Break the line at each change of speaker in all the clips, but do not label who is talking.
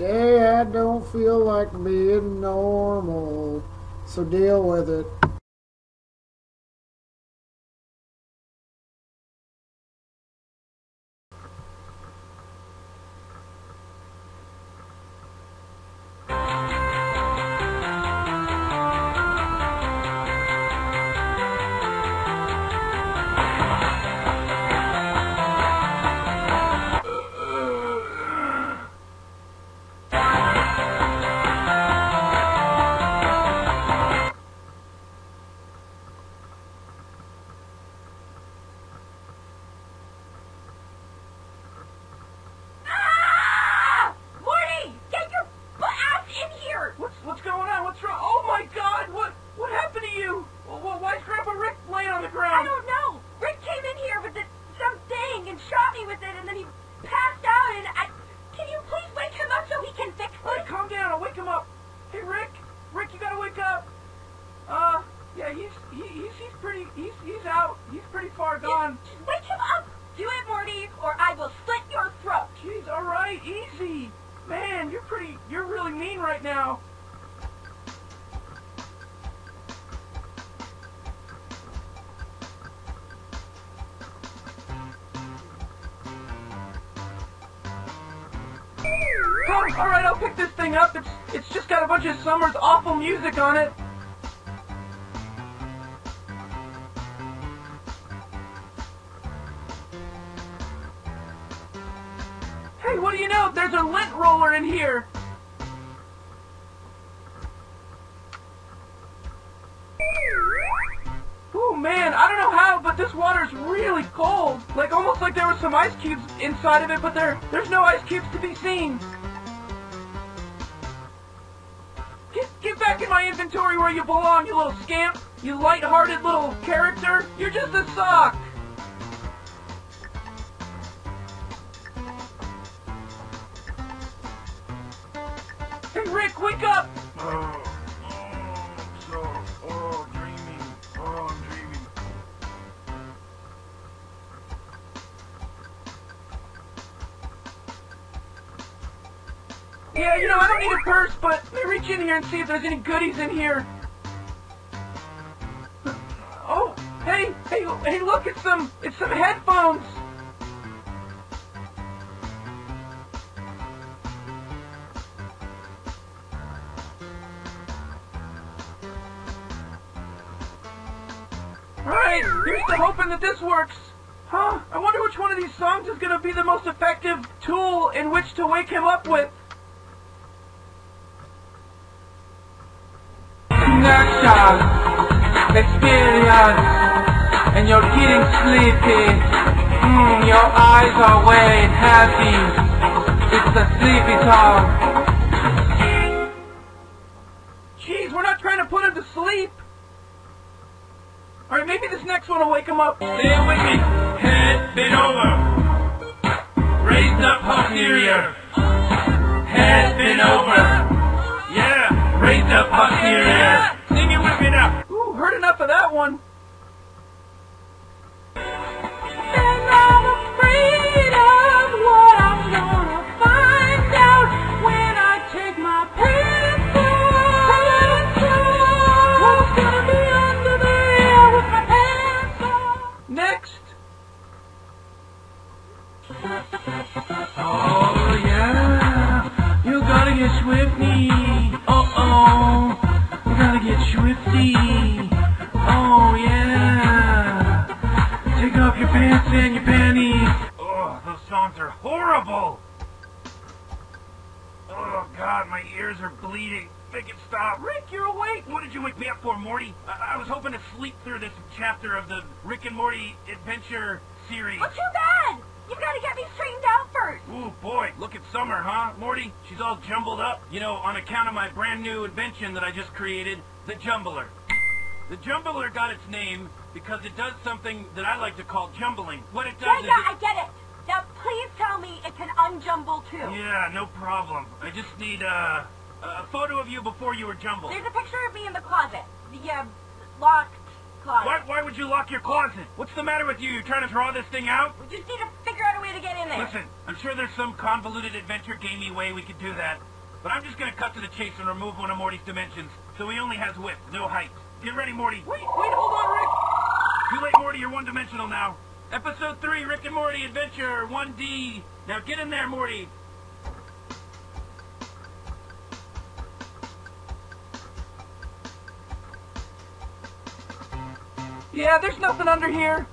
Today I don't feel like being normal, so deal with it.
Oh, all right, I'll pick this thing up. It's it's just got a bunch of Summer's awful music on it. Hey, what do you know? There's a lint roller in here. Oh man, I don't know how, but this water's really cold. Like almost like there was some ice cubes inside of it, but there there's no ice cubes to be seen. Back in my inventory where you belong, you little scamp. You light-hearted little character. You're just a sock. Hey Rick, wake up!
Oh.
Yeah, you know, I don't need a purse, but let me reach in here and see if there's any goodies in here. Oh, hey, hey, hey, look, it's some, it's some headphones. Right, here's to hoping that this works. Huh, I wonder which one of these songs is gonna be the most effective tool in which to wake him up with.
Connection, experience, and you're getting sleepy. Mm, your eyes are wide, happy. It's the sleepy time.
Jeez, we're not trying to put him to sleep. Alright, maybe this next one will wake him up.
Stay with me. Head bent over. Raised up posterior. Head bent over. Yeah, raised up posterior. Me now.
Ooh, heard enough of that one.
Off
your pants and your panties.
Oh, those songs are horrible. Oh, God, my ears are bleeding. Make it stop.
Rick, you're awake.
What did you wake me up for, Morty? I, I was hoping to sleep through this chapter of the Rick and Morty adventure series.
Well, too bad. You gotta get me straightened out first.
Ooh, boy, look at Summer, huh, Morty? She's all jumbled up. You know, on account of my brand new invention that I just created, the Jumbler. The Jumbler got its name because it does something that I like to call jumbling. What it does
Yeah,
is
yeah,
it-
I get it. Now, please tell me it can unjumble too.
Yeah, no problem. I just need uh, a photo of you before you were jumbled.
There's a picture of me in the closet. The uh, locked closet.
Why, why would you lock your closet? What's the matter with you? You're trying to draw this thing out?
We just need to figure out a way
to get in there.
Listen, I'm sure there's some convoluted adventure gamey way we could do that. But I'm just gonna cut to the chase and remove one of Morty's dimensions, so he only has width, no height. Get ready, Morty.
Wait, wait, hold
Too late, Morty. You're one-dimensional now. Episode three, Rick and Morty Adventure 1D. Now get in there, Morty.
Yeah, there's nothing under here.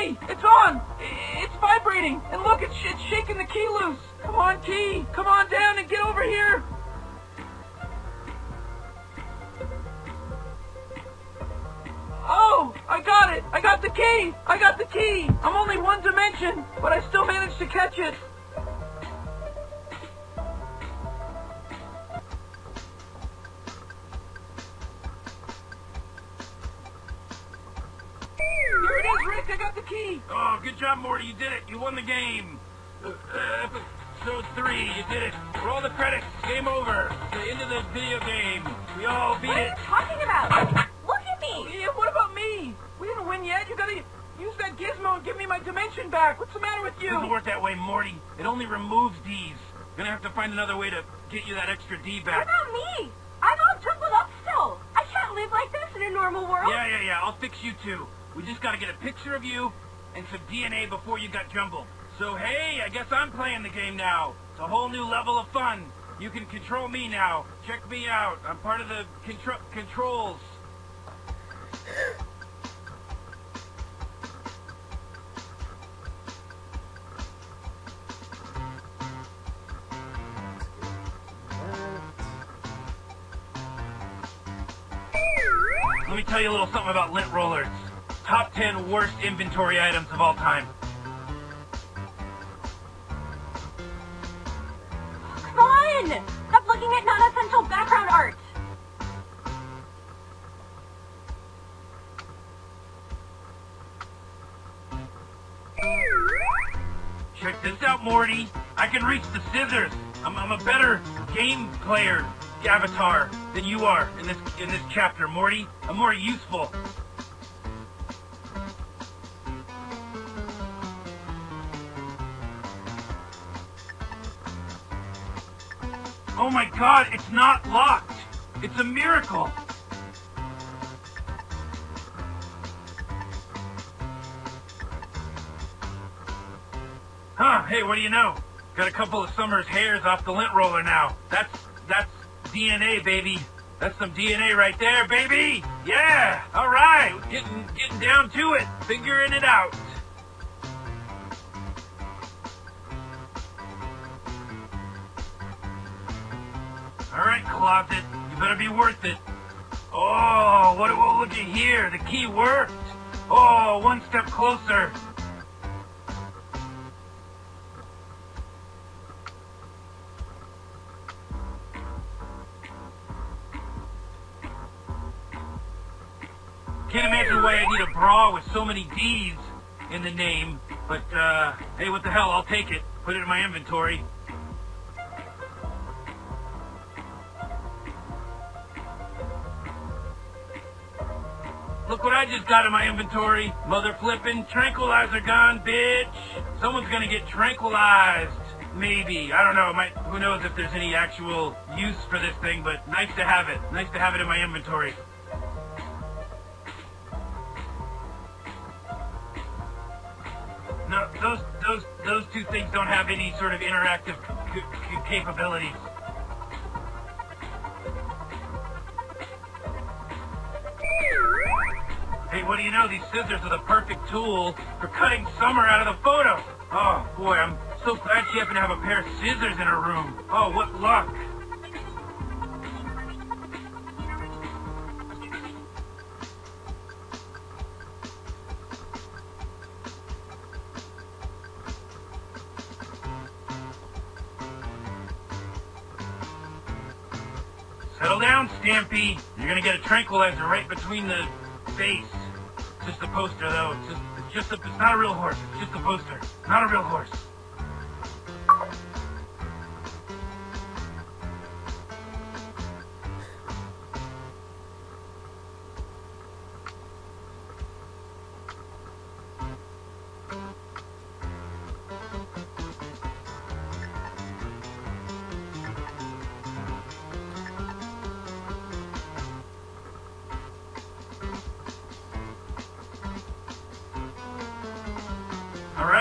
It's on! It's vibrating! And look, it's, it's shaking the key loose! Come on, key! Come on down and get over here! Oh! I got it! I got the key! I got the key! I'm only one dimension, but I still managed to catch it key!
Oh, good job, Morty. You did it. You won the game. Uh, episode three, you did it. Roll the credits. Game over. The end of the video game. We all beat it.
What are
it.
you talking about? Look at me.
Yeah, what about me? We didn't win yet. You gotta use that gizmo and give me my dimension back. What's the matter with you?
It doesn't work that way, Morty. It only removes D's. Gonna have to find another way to get you that extra D back.
What about me? I'm all jumbled up still. I can't live like this in a normal world.
Yeah, yeah, yeah. I'll fix you too. We just gotta get a picture of you and some DNA before you got jumbled. So hey, I guess I'm playing the game now. It's a whole new level of fun. You can control me now. Check me out. I'm part of the contro- controls. Let me tell you a little something about lint rollers. Top 10 worst inventory items of all time.
Come on. Stop looking at non-essential background art.
Check this out, Morty. I can reach the scissors. I'm, I'm a better game player avatar than you are in this in this chapter, Morty. I'm more useful. Oh my god, it's not locked. It's a miracle. Huh, hey, what do you know? Got a couple of Summer's hairs off the lint roller now. That's that's DNA, baby. That's some DNA right there, baby. Yeah. All right. Getting getting down to it. Figuring it out. Closet. You better be worth it. Oh, what? Oh, look at here. The key worked. Oh, one step closer. Can't imagine why I need a bra with so many D's in the name. But, uh, hey, what the hell? I'll take it. Put it in my inventory. Look what I just got in my inventory. Mother flippin' tranquilizer gun, bitch. Someone's gonna get tranquilized. Maybe. I don't know. Might, who knows if there's any actual use for this thing, but nice to have it. Nice to have it in my inventory. No, those those those two things don't have any sort of interactive c- Hey, what do you know? These scissors are the perfect tool for cutting Summer out of the photo. Oh boy, I'm So glad she happened to have a pair of scissors in her room. Oh, what luck. Settle down, Stampy. You're gonna get a tranquilizer right between the face. It's just a poster, though. It's just, it's just a, it's not a real horse. It's just a poster. Not a real horse.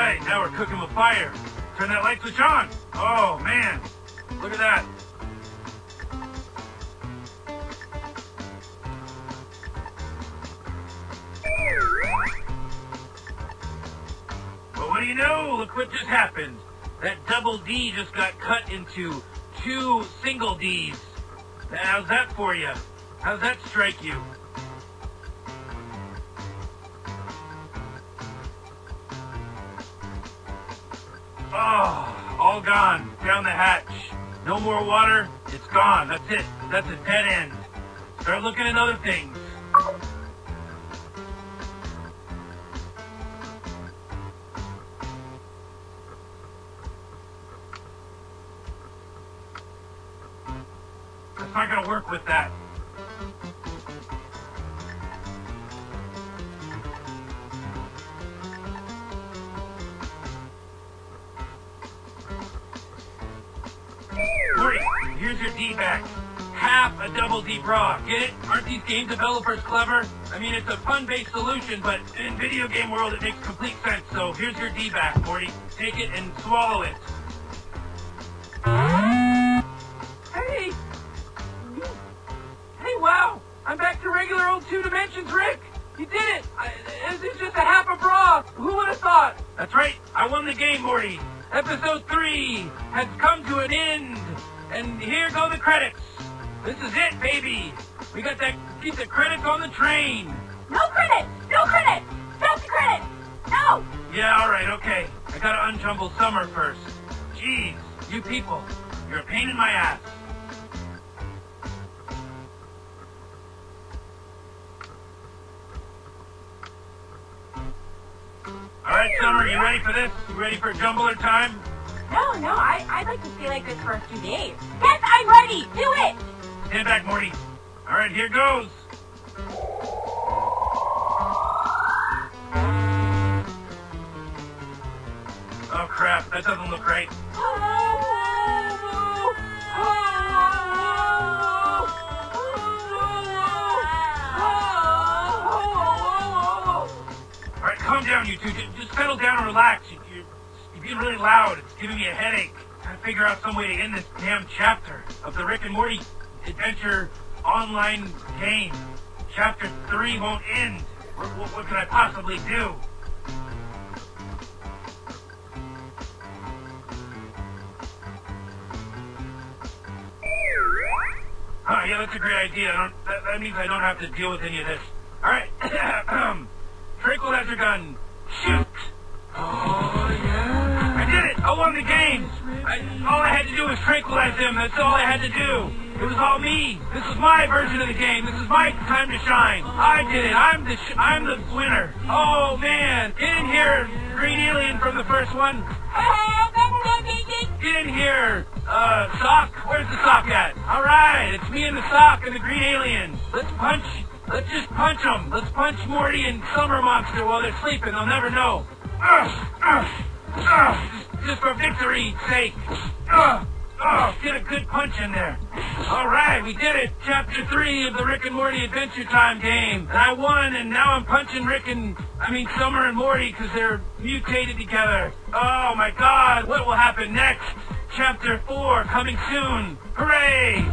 Right, now we're cooking with fire. Turn that light switch on. Oh, man. Look at that. Well, what do you know? Look what just happened. That double D just got cut into two single Ds. How's that for you? How's that strike you? Gone. Down the hatch. No more water. It's gone. That's it. That's a dead end. Start looking at other things. Half a double D bra. Get it? Aren't these game developers clever? I mean, it's a fun-based solution, but in video game world, it makes complete sense. So here's your D back, Morty. Take it and swallow it.
Hey! Hey, wow! I'm back to regular old two dimensions, Rick! You did it! This is just a half a bra! Who would have thought?
That's right. I won the game, Morty. Episode three has come to an end, and here go the credits. This is it, baby. We got that piece of credits on the train.
No credit! No credit! Stop the credit! No!
Yeah, all right, okay. I gotta unjumble Summer first. Jeez, you people, you're a pain in my ass. All right, Summer, you ready for this? You ready for jumbler time?
No, no, I, I'd like to stay like this for a few days. Yes, I'm ready! Do it!
Stand back, Morty. All right, here goes. Oh crap, that doesn't look right. All right, calm down, you two. Just, settle down and relax. You, you, you're being really loud. It's giving me a headache. I gotta figure out some way to end this damn chapter of the Rick and Morty Adventure online game. Chapter 3 won't end. What, what, what can I possibly do? Huh, yeah, that's a great idea. That, that means I don't have to deal with any of this. All right. Tranquilizer gun. Shoot.
Oh, yeah.
I did it. I won the game. I, all I had to do was tranquilize them. That's all I had to do. It was all me. This is my version of the game. This is my time to shine. I did it. I'm the I'm the winner. Oh man, get in here, green alien from the first one. Get in here, uh, sock. Where's the sock at? All right, it's me and the sock and the green alien. Let's punch. Let's just punch them. Let's punch Morty and Summer Monster while they're sleeping. They'll never know. Ugh, ugh, ugh. Just, just for victory's sake. Ugh. Oh, get a good punch in there. All right, we did it. Chapter three of the Rick and Morty Adventure Time game. I won, and now I'm punching Rick and, I mean, Summer and Morty because they're mutated together. Oh my god, what will happen next? Chapter four coming soon. Hooray!